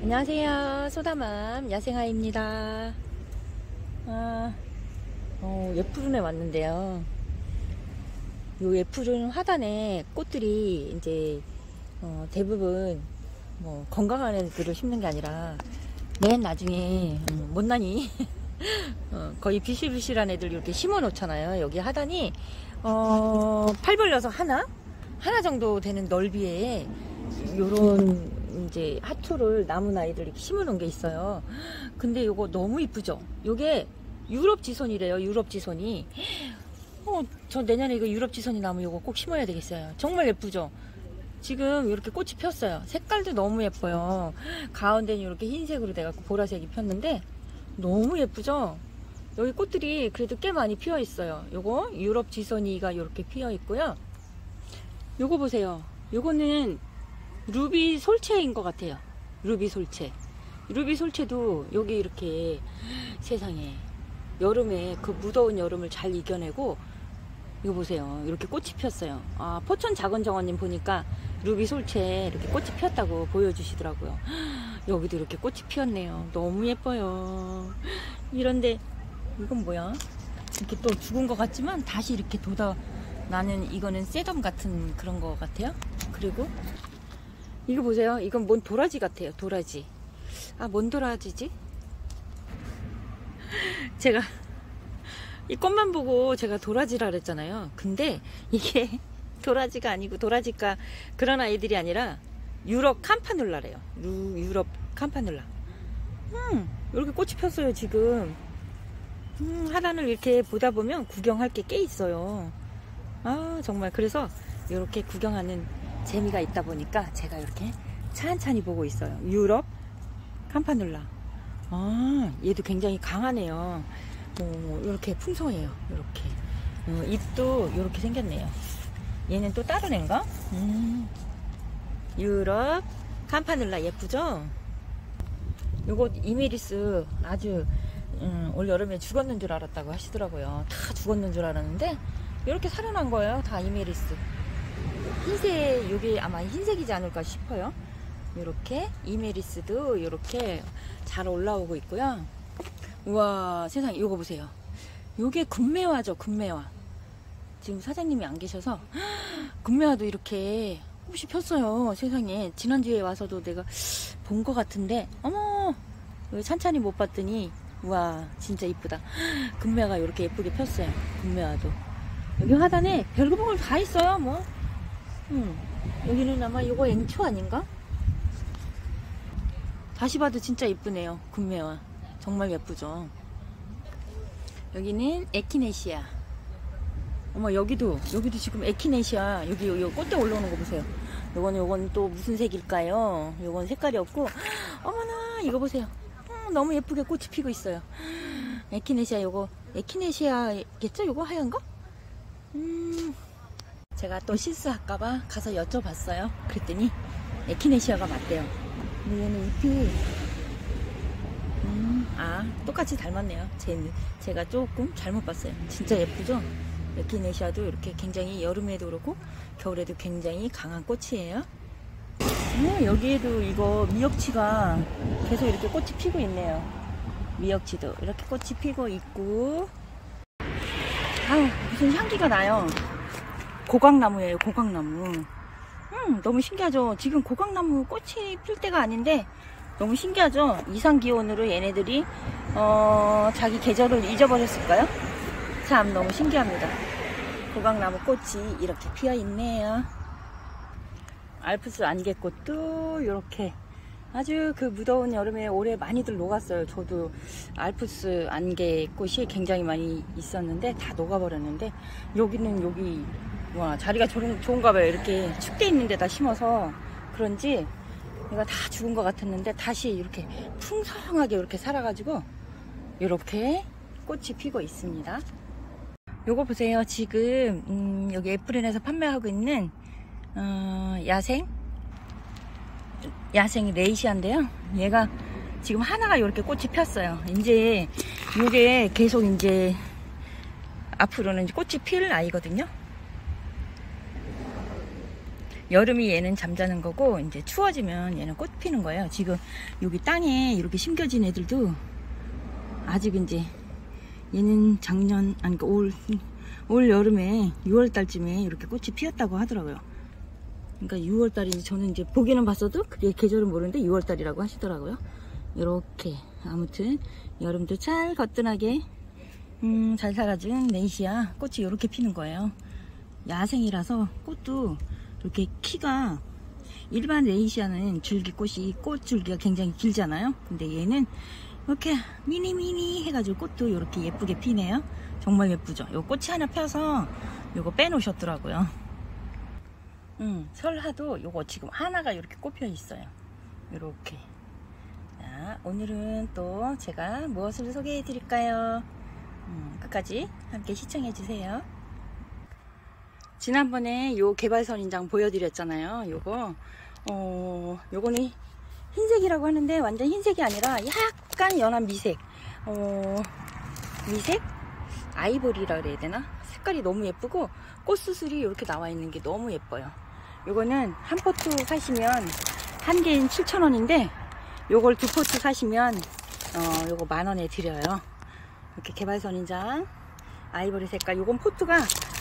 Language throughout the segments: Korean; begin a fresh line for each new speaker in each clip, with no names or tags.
안녕하세요. 소다맘 야생아입니다. 아, 어, 예푸른에 왔는데요. 요 예푸른 화단에 꽃들이 이제 어, 대부분 뭐 건강한 애들을 심는 게 아니라 맨 나중에 음, 못난이 어, 거의 비실비실한 애들 이렇게 심어 놓잖아요. 여기 하단이 어, 팔 벌려서 하나 하나 정도 되는 넓이에 요런 이제 하초를 나무 나이들 이렇게 심어 놓은 게 있어요. 근데 요거 너무 이쁘죠? 요게 유럽 지손이래요. 유럽 지손이. 어, 저 내년에 이거 유럽 지손이 나무 요거 꼭 심어야 되겠어요. 정말 예쁘죠? 지금 이렇게 꽃이 폈어요. 색깔도 너무 예뻐요. 가운데는 이렇게 흰색으로 돼갖고 보라색이 폈는데 너무 예쁘죠? 여기 꽃들이 그래도 꽤 많이 피어 있어요. 요거 유럽 지선이가 이렇게 피어 있고요. 요거 보세요. 요거는 루비 솔체인 것 같아요. 루비 솔체. 루비 솔체도 여기 이렇게 세상에 여름에 그 무더운 여름을 잘 이겨내고 이거 보세요. 이렇게 꽃이 폈어요. 아, 포천 작은 정원님 보니까 루비 솔체 이렇게 꽃이 피었다고 보여주시더라고요. 여기도 이렇게 꽃이 피었네요. 너무 예뻐요. 이런데 이건 뭐야? 이렇게 또 죽은 것 같지만 다시 이렇게 돋아 나는 이거는 쇠덤 같은 그런 것 같아요. 그리고 이거 보세요. 이건 뭔 도라지 같아요. 도라지. 아, 뭔 도라지지? 제가 이 꽃만 보고 제가 도라지라 그랬잖아요. 근데 이게 도라지가 아니고 도라지가 그런 아이들이 아니라 유럽 캄파눌라래요. 유, 유럽 캄파눌라. 음, 이렇게 꽃이 폈어요, 지금. 음, 하단을 이렇게 보다 보면 구경할 게 꽤 있어요. 아, 정말. 그래서 이렇게 구경하는 재미가 있다 보니까 제가 이렇게 찬찬히 보고 있어요. 유럽 캄파눌라. 아, 얘도 굉장히 강하네요. 어, 이렇게 풍성해요. 이렇게. 어, 잎도 이렇게 생겼네요. 얘는 또 다른 애인가? 음, 유럽 캄파눌라 예쁘죠? 요거 이메리스 아주 음, 올 여름에 죽었는 줄 알았다고 하시더라고요. 다 죽었는 줄 알았는데 이렇게 살아난 거예요. 다 이메리스. 흰색 이게 아마 흰색이지 않을까 싶어요. 이렇게 이메리스도 이렇게 잘 올라오고 있고요. 우와 세상에 이거 보세요. 요게 금매화죠 금매화. 지금 사장님이 안 계셔서 금매화도 이렇게 꽃이 폈어요. 세상에 지난주에 와서도 내가 본 것 같은데 어머 찬찬히 못 봤더니 우와 진짜 이쁘다. 금매화가 이렇게 예쁘게 폈어요. 금매화도 여기 하단에 별거복을 다 있어요. 뭐 음, 여기는 아마 이거 앵초 아닌가? 다시 봐도 진짜 이쁘네요. 금매화. 정말 예쁘죠. 여기는 에키네시아. 어머 여기도 여기도 지금 에키네시아 여기 요 꽃대 올라오는 거 보세요. 요건 요건 또 무슨 색일까요? 요건 색깔이 없고 어머나 이거 보세요. 음, 너무 예쁘게 꽃이 피고 있어요. 에키네시아 요거 에키네시아겠죠? 요거 하얀 거? 음 제가 또 실수할까봐 가서 여쭤봤어요. 그랬더니 에키네시아가 맞대요. 근데 얘는 잎이 음, 아 똑같이 닮았네요. 제, 제가 조금 잘못 봤어요. 진짜 예쁘죠? 에키네시아도 이렇게 굉장히 여름에도 그렇고 겨울에도 굉장히 강한 꽃이에요. 네, 여기에도 이거 미역치가 계속 이렇게 꽃이 피고 있네요. 미역치도 이렇게 꽃이 피고 있고 아우 무슨 향기가 나요. 고강나무예요, 고강나무. 음, 너무 신기하죠? 지금 고강나무 꽃이 필 때가 아닌데, 너무 신기하죠? 이상기온으로 얘네들이, 어, 자기 계절을 잊어버렸을까요? 참, 너무 신기합니다. 고강나무 꽃이 이렇게 피어 있네요. 알프스 안개꽃도 이렇게 아주 그 무더운 여름에 올해 많이들 녹았어요. 저도 알프스 안개꽃이 굉장히 많이 있었는데 다 녹아버렸는데 여기는 여기 와 자리가 좋은, 좋은가 봐요. 이렇게 축대 있는 데다 심어서 그런지 얘가 다 죽은 것 같았는데 다시 이렇게 풍성하게 이렇게 살아가지고 이렇게 꽃이 피고 있습니다. 요거 보세요. 지금 음, 여기 애플인에서 판매하고 있는 어, 야생? 야생 레이시아인데요. 얘가 지금 하나가 이렇게 꽃이 폈어요. 이제 이게 계속 이제 앞으로는 꽃이 필 아이거든요 여름이 얘는 잠자는 거고 이제 추워지면 얘는 꽃 피는 거예요. 지금 여기 땅에 이렇게 심겨진 애들도 아직 이제 얘는 작년 아니 그러니까 올, 올 여름에 6월 달쯤에 이렇게 꽃이 피었다고 하더라고요. 그러니까 6월 달인지 저는 이제 보기는 봤어도 그게 계절은 모르는데 6월 달이라고 하시더라고요. 이렇게 아무튼 여름도 잘 거뜬하게 음, 잘 살아준 네이시아 꽃이 이렇게 피는 거예요. 야생이라서 꽃도 이렇게 키가 일반 레이시아는 줄기꽃이 꽃 줄기가 굉장히 길잖아요. 근데 얘는 이렇게 미니 미니 해가지고 꽃도 이렇게 예쁘게 피네요. 정말 예쁘죠. 요 꽃이 하나 펴서 요거 빼놓으셨더라고요. 음, 설하도 요거 지금 하나가 이렇게 꼽혀 있어요. 이렇게. 자, 오늘은 또 제가 무엇을 소개해 드릴까요? 음, 끝까지 함께 시청해 주세요. 지난번에 요 개발선 인장 보여드렸잖아요. 요거, 어, 요거는 흰색이라고 하는데 완전 흰색이 아니라 약간 연한 미색. 어, 미색? 아이보리라 그래야 되나? 색깔이 너무 예쁘고 꽃수술이 이렇게 나와 있는 게 너무 예뻐요. 요거는 한 포트 사시면 한 개인 7,000원인데 요걸 두 포트 사시면 어, 요거 만 원에 드려요. 이렇게 개발선 인장 아이보리 색깔 요건 포트가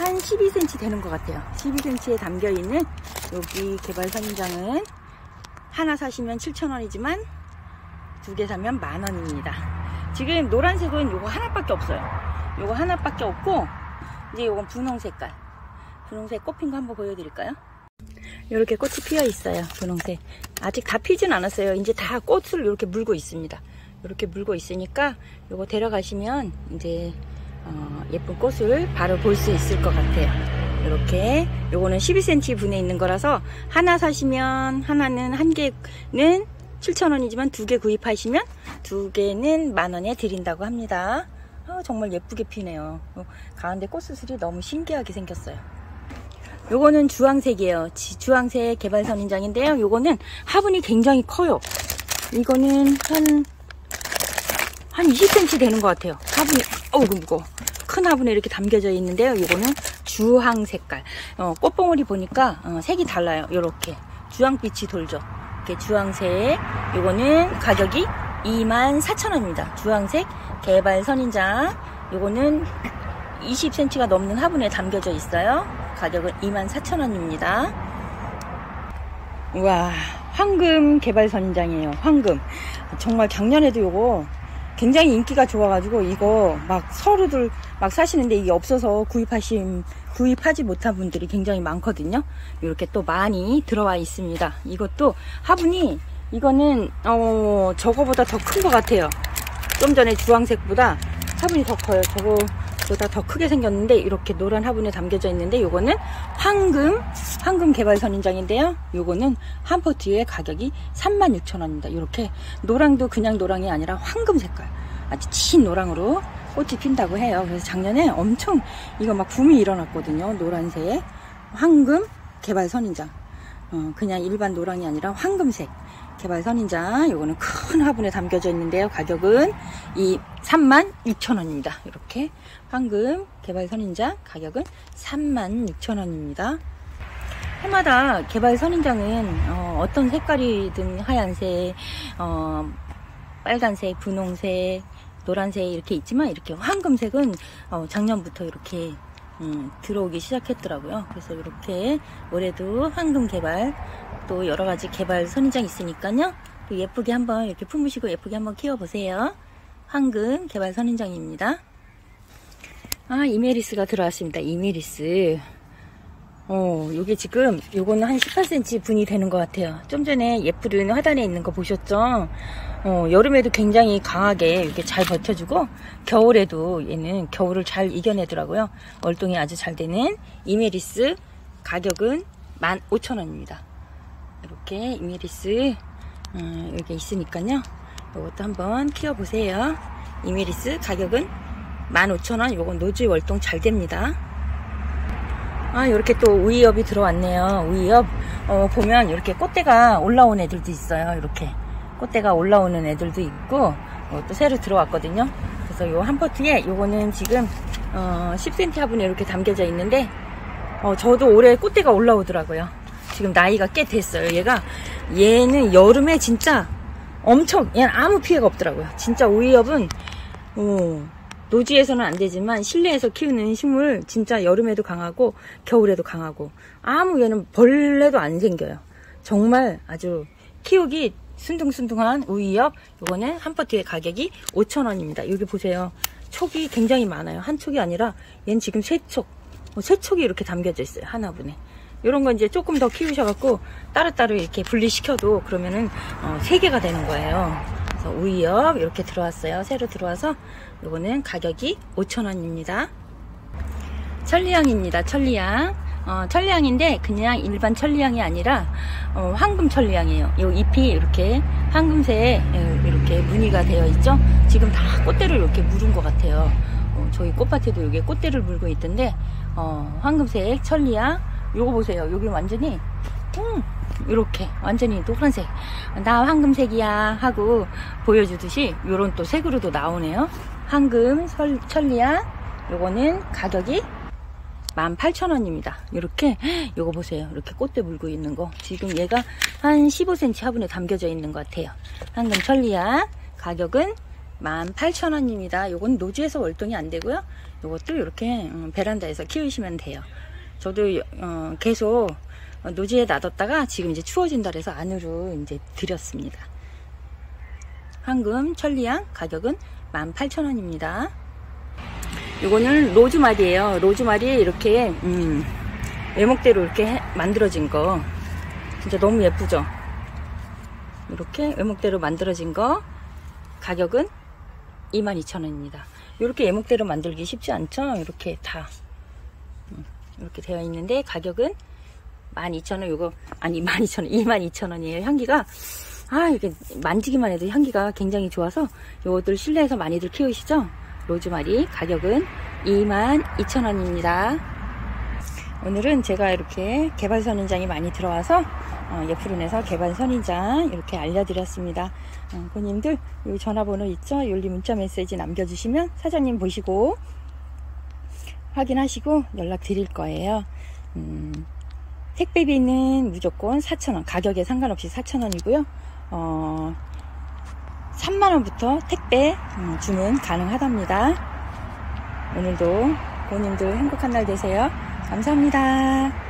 한 12cm 되는 것 같아요. 12cm에 담겨있는 여기 개발 선인장은 하나 사시면 7,000원이지만 두 개 사면 만원입니다. 지금 노란색은 요거 하나밖에 없어요. 요거 하나밖에 없고 이제 요건 분홍 색깔. 분홍색 꽃핀 거 한번 보여드릴까요? 이렇게 꽃이 피어 있어요 분홍색. 아직 다 피진 않았어요. 이제 다 꽃을 이렇게 물고 있습니다. 이렇게 물고 있으니까 요거 데려가시면 이제 어, 예쁜 꽃을 바로 볼 수 있을 것 같아요. 이렇게. 요거는 12cm 분에 있는 거라서 하나 사시면 하나는 한 개는 7,000원이지만 두 개 구입하시면 두 개는 만원에 드린다고 합니다. 아, 정말 예쁘게 피네요. 어, 가운데 꽃수술이 너무 신기하게 생겼어요. 요거는 주황색이에요. 주황색 개발선인장인데요. 요거는 화분이 굉장히 커요. 이거는 한, 한 20cm 되는 것 같아요. 화분이 어우 무거워. 큰 화분에 이렇게 담겨져 있는데요. 이거는 주황 색깔. 어, 꽃봉오리 보니까 어, 색이 달라요. 요렇게. 주황빛이 돌죠. 이렇게 주황색. 요거는 가격이 24,000원입니다. 주황색 개발 선인장. 요거는 20cm가 넘는 화분에 담겨져 있어요. 가격은 24,000원입니다. 우와 황금 개발 선인장이에요. 황금. 정말 작년에도 요거 굉장히 인기가 좋아가지고 이거 막 서류들 막 사시는데 이게 없어서 구입하신 구입하지 못한 분들이 굉장히 많거든요. 이렇게 또 많이 들어와 있습니다. 이것도 화분이 이거는 어 저거보다 더 큰 것 같아요. 좀 전에 주황색보다 화분이 더 커요. 저거 보다 더 크게 생겼는데 이렇게 노란 화분에 담겨져 있는데 요거는 황금 황금 개발 선인장인데요. 요거는 한 포트의 가격이 36,000원입니다. 이렇게 노랑도 그냥 노랑이 아니라 황금 색깔 아주 친 노랑으로 꽃이 핀다고 해요. 그래서 작년에 엄청 이거 막 붐이 일어났거든요. 노란색 황금 개발 선인장 어, 그냥 일반 노랑이 아니라 황금색 개발 선인장 요거는 큰 화분에 담겨져 있는데요. 가격은 이 36,000원입니다. 이렇게 황금 개발 선인장 가격은 36,000원입니다. 해마다 개발 선인장은 어, 떤 색깔이든 하얀색, 어, 빨간색, 분홍색, 노란색 이렇게 있지만 이렇게 황금색은 어, 작년부터 이렇게 음, 들어오기 시작했더라고요. 그래서 이렇게 올해도 황금 개발 또 여러 가지 개발 선인장 있으니까요. 또 예쁘게 한번 이렇게 품으시고 예쁘게 한번 키워보세요. 황금 개발 선인장입니다. 아 이메리스가 들어왔습니다. 이메리스. 어, 요게 지금, 요거는 한 18cm 분이 되는 것 같아요. 좀 전에 예쁘른 화단에 있는 거 보셨죠? 어, 여름에도 굉장히 강하게 이렇게 잘 버텨주고, 겨울에도 얘는 겨울을 잘 이겨내더라고요. 월동이 아주 잘 되는 이메리스 가격은 15,000원입니다. 이렇게 이메리스, 음, 여기 있으니까요. 이것도 한번 키워보세요. 이메리스 가격은 15,000원. 요건 노지 월동 잘 됩니다. 아 이렇게 또 우이엽이 들어왔네요 우이엽 어, 보면 이렇게 꽃대가 올라온 애들도 있어요 이렇게 꽃대가 올라오는 애들도 있고 어, 또 새로 들어왔거든요 그래서 요 한 포트에 요거는 지금 어, 10cm 화분에 이렇게 담겨져 있는데 어, 저도 올해 꽃대가 올라오더라고요 지금 나이가 꽤 됐어요. 얘가 얘는 여름에 진짜 엄청 얘는 아무 피해가 없더라고요. 진짜 오이엽은 어, 노지에서는 안 되지만 실내에서 키우는 식물 진짜 여름에도 강하고 겨울에도 강하고 아무 얘는 벌레도 안 생겨요. 정말 아주 키우기 순둥순둥한 우이엽 요거는 한 포트의 가격이 5,000원입니다. 여기 보세요. 촉이 굉장히 많아요. 한 촉이 아니라 얘는 지금 세 촉, 어, 세 촉이 이렇게 담겨져 있어요. 하나분에. 이런 건 이제 조금 더 키우셔갖고 따로따로 이렇게 분리시켜도 그러면은 어, 세 개가 되는 거예요. 그래서 우이엽 이렇게 들어왔어요. 새로 들어와서 요거는 가격이 5,000원입니다. 천리향입니다. 천리향. 어, 천리향인데 그냥 일반 천리향이 아니라 어, 황금 천리향이에요. 이 잎이 이렇게 황금색에 이렇게 무늬가 되어 있죠. 지금 다 꽃대를 이렇게 물은 것 같아요. 어, 저희 꽃밭에도 이게 꽃대를 물고 있던데 어, 황금색 천리향 요거 보세요. 여기 완전히 음, 이렇게 완전히 노란색 나 황금색이야 하고 보여주듯이 요런 또 색으로도 나오네요. 황금 설, 천리향 요거는 가격이 18,000원입니다. 이렇게 요거 보세요. 이렇게 꽃대 물고 있는 거. 지금 얘가 한 15cm 화분에 담겨져 있는 것 같아요. 황금 천리야. 가격은 18,000원입니다. 요건 노지에서 월동이 안 되고요. 요것도 이렇게 음, 베란다에서 키우시면 돼요. 저도 어, 계속 노지에 놔뒀다가 지금 이제 추워진다 그래서 안으로 이제 드렸습니다. 황금 천리향 가격은 18,000원입니다. 이거는 로즈마리예요. 로즈마리 이렇게 음, 외목대로 이렇게 해, 만들어진 거 진짜 너무 예쁘죠? 이렇게 외목대로 만들어진 거 가격은 22,000원입니다. 이렇게 외목대로 만들기 쉽지 않죠? 이렇게 다 음, 이렇게 되어 있는데 가격은 12,000원 이거 아니 12,000원 22,000원이에요. 향기가 아 이게 만지기만 해도 향기가 굉장히 좋아서 요것들 실내에서 많이들 키우시죠? 로즈마리 가격은 22,000원입니다. 오늘은 제가 이렇게 개발 선인장이 많이 들어와서 어, 예프룬에서 개발 선인장 이렇게 알려드렸습니다. 어, 고님들 이 전화번호 있죠? 윤리 문자 메시지 남겨주시면 사장님 보시고 확인하시고 연락 드릴 거예요. 음, 택배비는 무조건 4,000원 가격에 상관없이 4,000원이고요. 어, 3만원부터 택배 음, 주문 가능하답니다. 오늘도 고님들 행복한 날 되세요. 감사합니다.